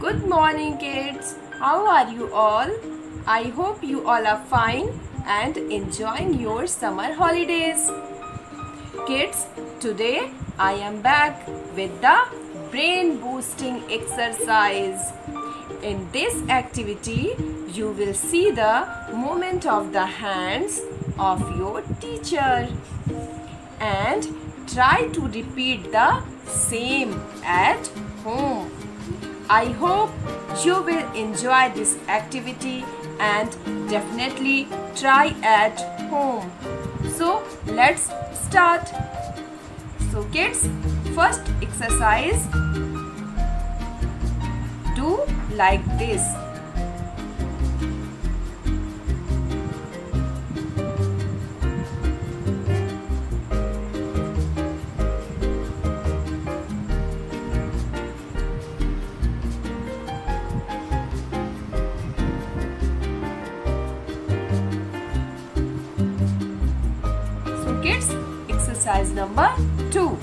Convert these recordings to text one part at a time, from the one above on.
Good morning, kids. How are you all? I hope you all are fine and enjoying your summer holidays. Kids, today I am back with the brain boosting exercise. In this activity, you will see the movement of the hands of your teacher and try to repeat the same at home. I hope you will enjoy this activity and definitely try at home. So let's start. So kids, first exercise do like this. Kids, exercise number 2.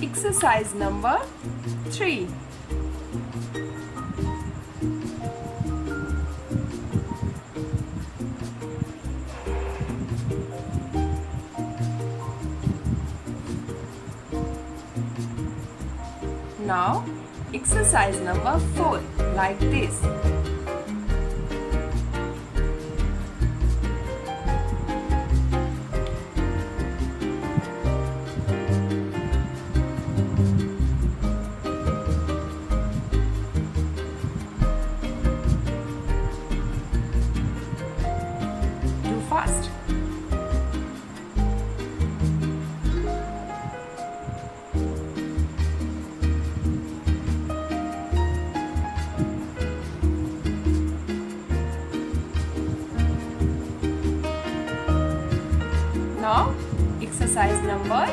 Exercise number 3. Now, exercise number 4 like this. Now, exercise number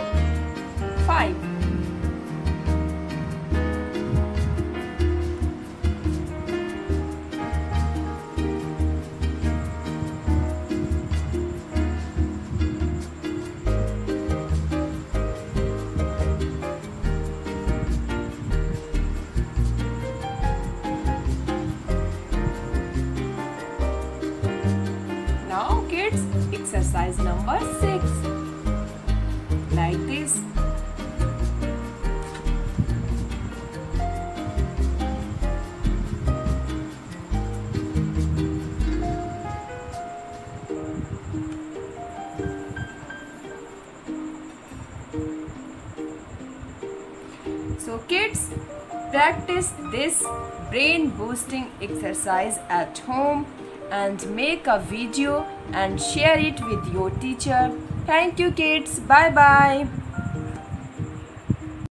5. Now, kids, exercise number 6. Like this. So kids, practice this brain boosting exercise at home and make a video and share it with your teacher. Thank you kids. Bye bye.